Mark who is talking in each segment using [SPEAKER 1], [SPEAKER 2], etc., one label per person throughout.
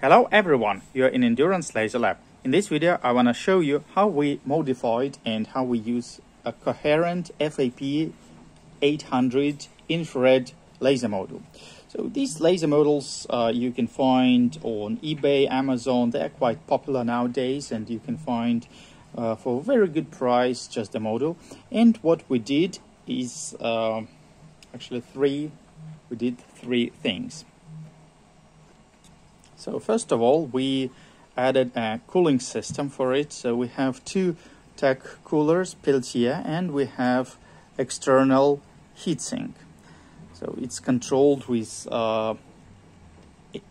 [SPEAKER 1] Hello everyone, you're in Endurance Laser Lab. In this video, I want to show you how we modified and how we use a coherent FAP 800 infrared laser module. So these laser models uh, you can find on eBay, Amazon, they're quite popular nowadays and you can find uh, for a very good price just the module. And what we did is uh, actually three, we did three things. So first of all, we added a cooling system for it. So we have two TEC coolers, Peltier, and we have external heatsink. So it's controlled with uh,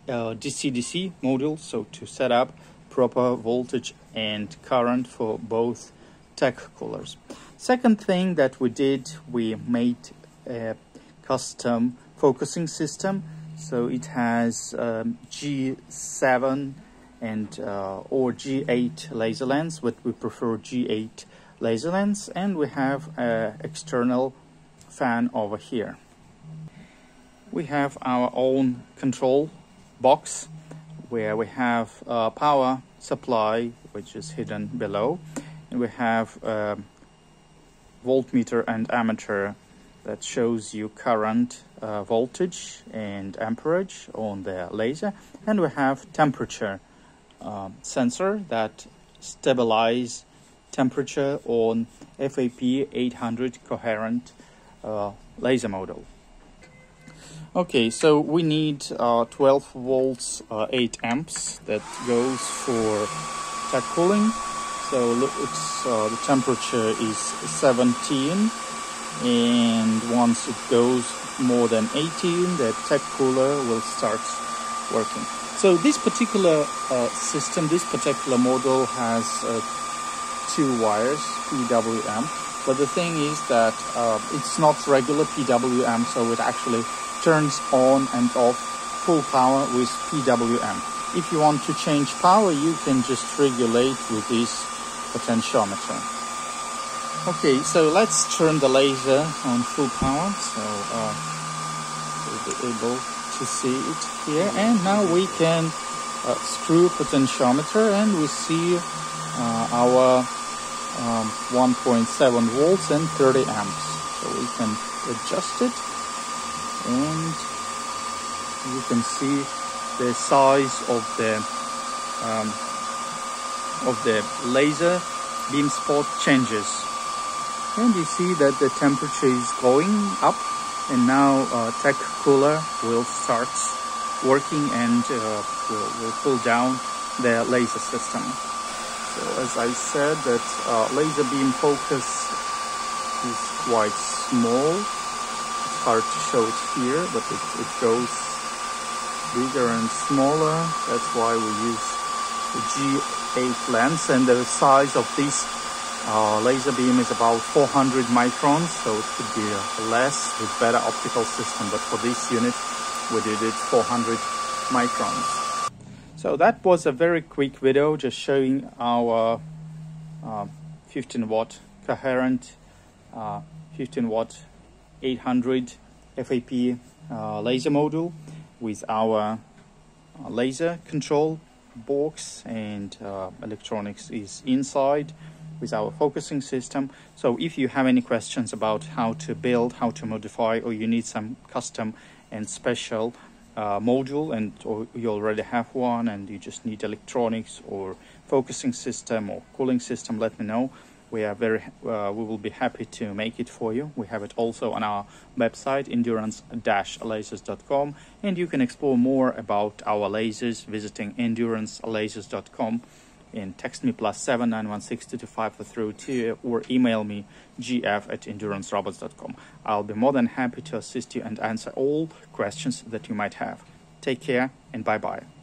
[SPEAKER 1] DC-DC module, so to set up proper voltage and current for both TEC coolers. Second thing that we did, we made a custom focusing system so it has um, G7 and uh, or G8 laser lens, but we prefer G8 laser lens, and we have an external fan over here. We have our own control box where we have power supply which is hidden below and we have a voltmeter and ammeter that shows you current uh, voltage and amperage on the laser and we have temperature uh, sensor that stabilize temperature on FAP 800 coherent uh, laser model. Okay, so we need uh, 12 volts, uh, 8 amps that goes for TEC cooling. So it's, uh, the temperature is 17 and once it goes more than 18 the TEC cooler will start working. So this particular uh, system this particular model has uh, two wires PWM but the thing is that uh, it's not regular PWM so it actually turns on and off full power with PWM if you want to change power you can just regulate with this potentiometer Okay, so let's turn the laser on full power, so uh, we'll be able to see it here. And now we can uh, screw potentiometer and we see uh, our um, 1.7 volts and 30 amps. So we can adjust it and you can see the size of the um, of the laser beam spot changes and you see that the temperature is going up and now uh, TEC cooler will start working and uh, will, will cool down the laser system. So as I said that uh, laser beam focus is quite small. It's hard to show it here but it, it goes bigger and smaller. That's why we use the G8 lens and the size of this uh, laser beam is about 400 microns, so it could be uh, less with better optical system, but for this unit, we did it 400 microns. So that was a very quick video just showing our uh, 15 watt coherent uh, 15 watt 800 FAP uh, laser module with our uh, laser control box and electronics is inside with our focusing system. So if you have any questions about how to build, how to modify, or you need some custom and special uh, module and or you already have one and you just need electronics or focusing system or cooling system, let me know. We are very, uh, we will be happy to make it for you. We have it also on our website, endurance-lasers.com, and you can explore more about our lasers visiting endurance-lasers.com and text me plus seven nine one six two two five four three two or email me gf at endurancerobots.com. I'll be more than happy to assist you and answer all questions that you might have. Take care and bye bye.